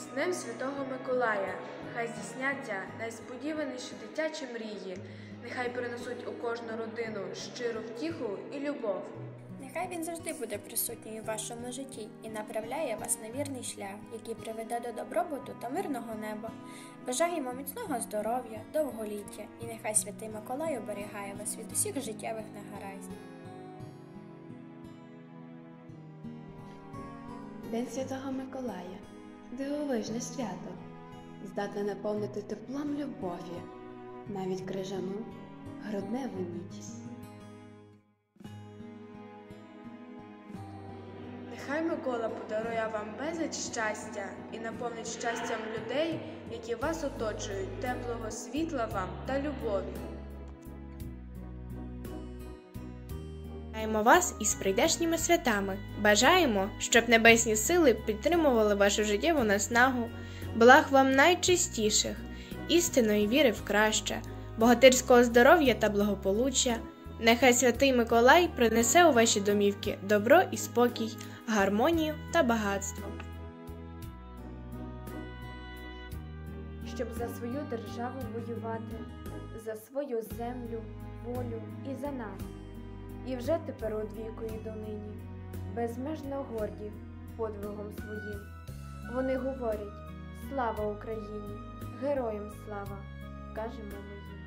З Днем Святого Миколая хай здійсняться найсподіваніші дитячі мрії, нехай принесуть у кожну родину щиру втіху і любов. Нехай він завжди буде присутній у вашому житті і направляє вас на вірний шлях, який приведе до добробуту та мирного неба. Бажаємо міцного здоров'я, довголіття, і нехай святий Миколай оберігає вас від усіх життєвих негараздів. День Святого Миколая дивовижне свято, здатне наповнити теплом любові, навіть крижану грудневу ніч. Нехай Микола подарує вам безліч щастя і наповнить щастям людей, які вас оточують, теплого світла вам та любові. Вітаємо вас із прийдешніми святами. Бажаємо, щоб небесні сили підтримували вашу життєву наснагу, благ вам найчистіших, істинної віри в краще, богатирського здоров'я та благополуччя. Нехай святий Миколай принесе у ваші домівки добро і спокій, гармонію та багатство. щоб за свою державу воювати, за свою землю, волю і за нас. І вже тепер одвіку і донині, безмежно горді подвигом своїм. Вони говорять: Слава Україні! Героям слава! кажемо ми.